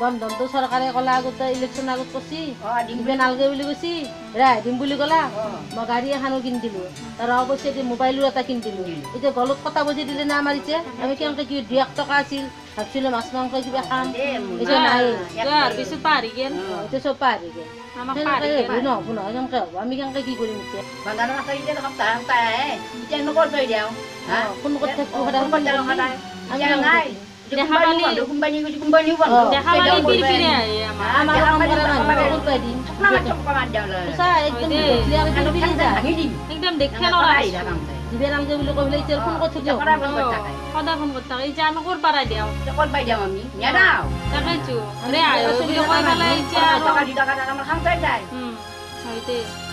বন্ধনটো চৰকাৰে ক'লা আগতে ইলেকশ্যন আগত কৈছি। দিবে নালগে বুলি কৈছি। ৰাই দিম বুলি ক'লা। মই গাড়ী এখানো কিনি দিলো তাৰ অৱশ্যে এতিয়া মোবাইলো এটা কিনি দিলো এতিয়া গলত কটা বজি দিলে না আমাৰ এতিয়া? আমি কেনেকে কি দুই এক টকা আছিল? ভাবছিলো মাছ মাংস কিবা খাম। এতিয়া নাই। তাৰ পিছত পাহৰি গেল। এতিয়া চব পাহৰি গ'ল। নহ'ব নহয় কেনেকে হ'ব? আমি কেনেকে কি কৰিম এতিয়া? থাকিব সদায় সদায় আমি পাই বুলি ফোন কৰি থাকে আমি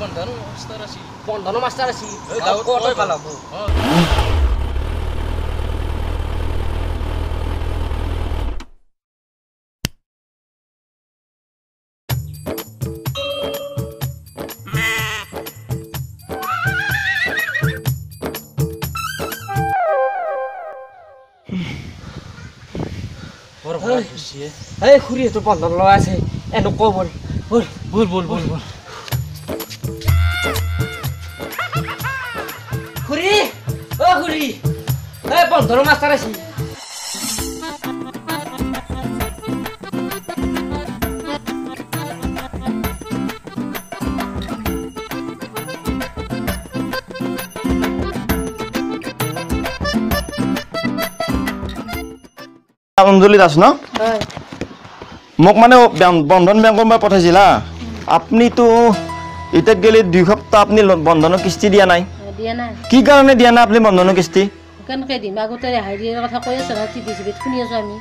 এতিয়া আৰু উম, হয় দে বন্ধন মাষ্টাৰ আছিল। এই খুৰী এইটো বন্ধন লোৱা আছে। এনেকুৱা বল বল বল বল বল বল। খুৰী এই বন্ধনৰ মাষ্টাৰ আছিল অঞ্জলি দাস ন? মোক মানে বন্ধন বেংকৰ পৰা পঠাইছিলা। আপুনিতো এতিয়া গেলি দুই সপ্তাহ আপুনি বন্ধনৰ কিস্তি দিয়া নাই। দিয়া নাই। কি কাৰণে দিয়া নাই আপুনি বন্ধনৰ কিস্তি? কেনেকে দিম। আগতে ৰেহাই দিয়াৰ কথা কৈ আছে নহয় টিভি চিভিত শুনি আছো আমি।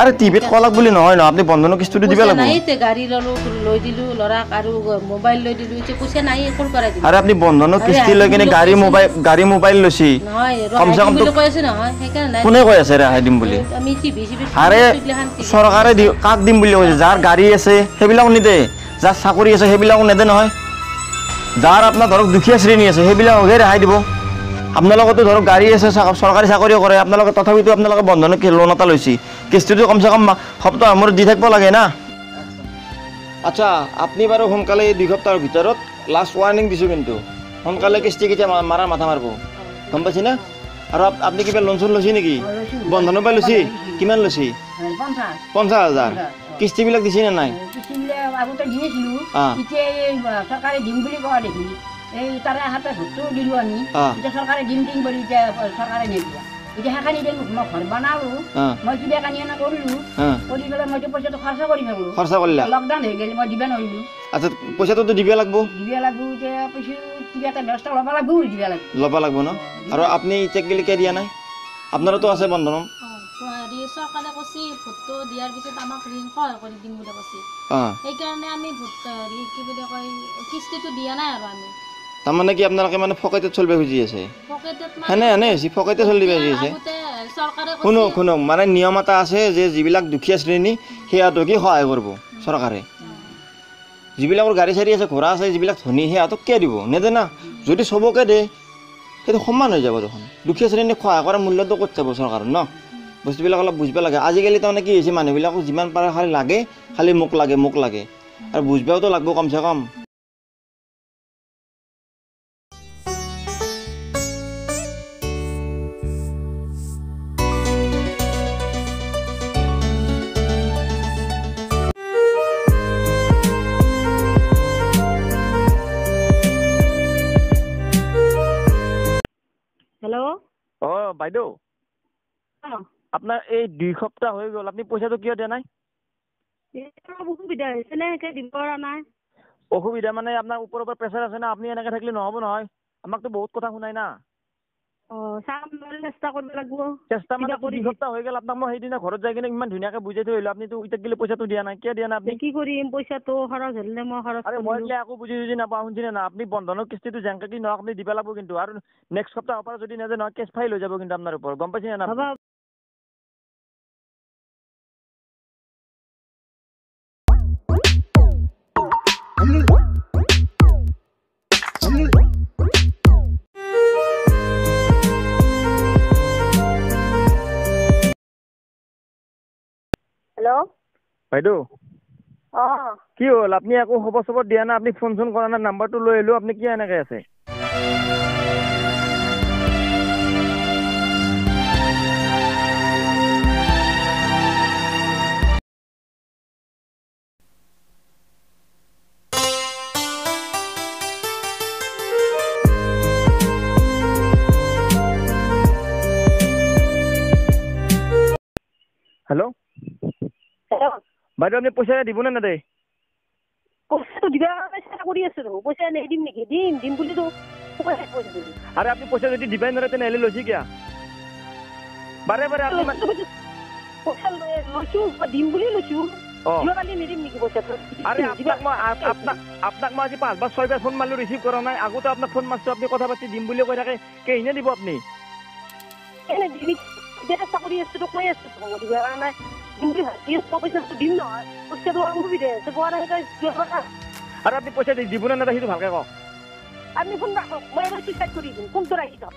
আৰে টিভিত কলাক বুলি নহয় ন? আপুনি বন্ধনৰ কিস্তিটো দিব লাগিব। নাই গাড়ী ললো লৈ দিলো ল'ৰাক আৰু মোবাইল লৈ দিলো এতিয়া পইচা নাই ক'ৰ পৰা দিম? আৰে আপুনি বন্ধনৰ কিস্তি লৈ কিনে গাড়ী মোবাইল গাড়ী মোবাইল লৈছি। কমচে কম কৈ আছে নহয় সেইকাৰণে নাই। কোনে কৈ আছে ৰেহাই দিম বুলি? আমি টিভি চিভিত আৰে চৰকাৰে কাক দিম বুলি কৈছে? যাৰ গাড়ী আছে সেইবিলাকো নিদে। যাৰ চাকৰি আছে সেইবিলাকো নেদে নহয়। যাৰ আপোনাৰ ধৰক দুখীয়া শ্ৰেণী আছে সেইবিলাককহে ৰেহাই দিব। আপোনালোকতো ধৰক গাড়ী আছে চৰকাৰী চাকৰিও কৰে। আপোনালোকে তথাপিতো আপোনালোকে বন্ধনত লোন এটা লৈছে? কিস্তিটো কমচে কম সপ্তাহৰ মূৰত দি থাকিব লাগে না। আচ্ছা আপুনি বাৰু সোনকালে এই দুই সপ্তাহৰ ভিতৰত লাষ্ট ৱাৰ্ণিং দিছোঁ কিন্তু। সোনকালে কিস্তি মাৰা মাথা মাৰিব? গম পাইছে না? আপুনি কিবা লোন চোন লৈছে নেকি? বন্ধনৰ পৰা লৈছে? কিমান লৈছে? পঞ্চাছ হাজাৰ। কিস্তিবিলাক দিছে নে নাই? আগতে দিয়েছিলো অ। এতিয়া এই চৰকাৰে দিম বুলি কোৱা দেখি এই তাৰে হাতে ভোটটো দিলো আমি। এতিয়া চৰকাৰে দিম দিম বুলি এতিয়া চৰকাৰে নিদিয়া। এতিয়া সেইখানি দিন মই ঘৰ বনালো মই কিবা কানি এনে কৰিলো কৰি পেলাই মই এতিয়া পইচাটো খৰচা কৰি পেলো খৰচা কৰিলা? লকডাউন হৈ গ'ল মই দিবা নোৱাৰিলো। আচ্ছা পইচাটোতো দিব লাগব। দিবা লাগব এতিয়া পইচা কিবা এটা ব্যৱস্থা ল'ব লাগব দিবা লাগব। ল'ব লাগব ন? আৰু আপুনি এতিয়া কিলিকে দিয়া নাই? আপোনাৰতো আছে বন্ধন। হেৰি চৰকাৰে কৈছে ভোটটো দিয়াৰ পিছত আমাক ঋণ সহায় কৰি দিম বুলি কৈছে। সেইকাৰণে আমি ভোট হেৰি কি বুলি কয় কিস্তিটো দিয়া নাই আৰু আমি। তাৰমানে কি আপোনালোকে মানে ফকাইটত চলিব খুজি আছে? সেনে সেনে হৈছে ফকাইতে চলিব খুজি আছে। শুনক শুনক মানে নিয়ম এটা আছে যে যিবিলাক দুখীয়া শ্ৰেণী সেয়াটোক কি সহায় কৰিব চৰকাৰে। যিবিলাকৰ গাড়ী চাড়ী আছে ঘোঁৰা আছে যিবিলাক ধনী সেয়াটোক কিয় দিব? নেদে না। যদি চবকে দে সেইটো সমান হৈ যাব দেখোন। দুখীয়া শ্ৰেণীক সহায় কৰাৰ মূল্যটো ক'ত যাব চৰকাৰৰ ন? বস্তুবিলাক অলপ বুজিব লাগে। আজিকালি তাৰমানে কি হৈছে মানুহবিলাকক যিমান পাৰে খালি লাগে খালি মোক লাগে মোক লাগে। আৰু বুজিবওতো লাগব কমচে কম। হেল্ল' অঁ বাইদেউ। আপোনাৰ এই দুই সপ্তাহ হৈ গ'ল আপুনি পইচাটো কিয় দিয়া নাই? অসুবিধা হৈছে নে? এনেকৈ দিব পৰা নাই। অসুবিধা মানে আপোনাৰ ওপৰৰ পৰা প্ৰেছাৰ আছে না আপুনি এনেকৈ থাকিলে নহ'ব নহয়। আমাকতো বহুত কথা শুনাই না। অঁ চাম নহ'লে চেষ্টা কৰিব লাগিব। চেষ্টা মানে কিবা কৰি দুই সপ্তাহ হৈ গ'ল আপোনাক মই সেইদিনা ঘৰত যাই কিনে ইমান ধুনীয়াকে বুজাই থৈ আহিলো আপুনিতো এতিয়া গিলে পইচাটো দিয়া নাই? কিয় দিয়া নাই আপুনি? কি কৰিম? পইচাটো খৰচ হ'লে মই খৰচ আৰে মই কৰিলোঁ। এতিয়া একো বুজি বুজি নাপাওঁ শুনছিলে না আপুনি বন্ধনৰ কিস্তিটো যেনেকে কি নহওক আপুনি দিব লাগিব কিন্তু। আৰু নেক্সট সপ্তাহৰ পৰা যদি নহয় কেছ ফাইল হৈ যাব কিন্তু আপোনাৰ ওপৰত। গম না হেল্ল' বাইদেউ। অঁ। কি হ'ল? আপুনি একো খবৰ চবৰ দিয়া নাই? আপুনি ফোন চোন কৰা নাই? নাম্বাৰটো লৈ আহিলো। আপুনি কি এনেকে আছে? হেল্ল' বাইদেউ। আপুনি পইচা দিবনে নেদে? পইচাটো কাৰণে চেষ্টা কৰি আছোঁ দেখোন পইচা নিদিম নেকি? দিম দিম বুলিতো আৰে আপুনি পইচা যদি দিবাই নোৱাৰে তেনেহ'লে লৈছে কিয়া? বাৰে বাৰে আপুনি দিম বুলি দিব আপোনাক মই আজি পাঁচবাৰ ছয়বাৰ ফোন মাৰিলোঁ ৰিচিভ কৰা নাই। আগতে আপোনাক ফোন মাৰিছোঁ আপুনি কথা পাতি দিম বুলি কৈ থাকে। কেইনে দিব আপুনি? চেষ্টা কৰি আছোঁ তো কৈ আছোঁ কাৰণে দিম বুলি ভাবি আছোঁ পইচাটো দিম নহয় পইচাটো অসুবিধা নাই সেইকাৰণে নাই। আৰু আপুনি পইচা দি দিবনে নেদে সেইটো ভালকৈ কওক আপুনি ফোন ৰাখক মই এবাৰ চুইচাইড কৰি দিম ফোনটো ৰাখি থওক